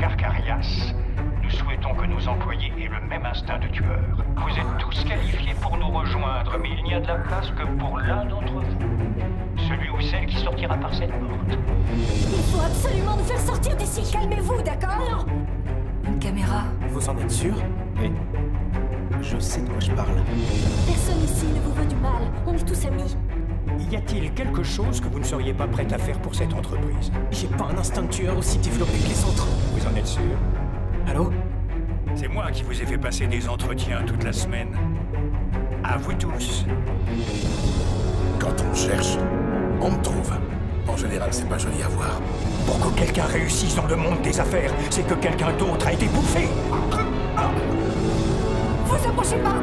Carcarias. Nous souhaitons que nos employés aient le même instinct de tueur. Vous êtes tous qualifiés pour nous rejoindre, mais il n'y a de la place que pour l'un d'entre vous. Celui ou celle qui sortira par cette porte. Il faut absolument nous faire sortir d'ici. Calmez-vous, d'accord? Une caméra. Vous en êtes sûr? Oui. Je sais de quoi je parle. Personne ici ne vous veut du mal. On est tous amis. Y a-t-il quelque chose que vous ne seriez pas prête à faire pour cette entreprise? J'ai pas un instinct de tueur aussi développé que les autres. Vous en êtes sûr Allô C'est moi qui vous ai fait passer des entretiens toute la semaine. À vous tous. Quand on cherche, on me trouve. En général, c'est pas joli à voir. Pour que quelqu'un réussisse dans le monde des affaires, c'est que quelqu'un d'autre a été bouffé. Vous approchez pas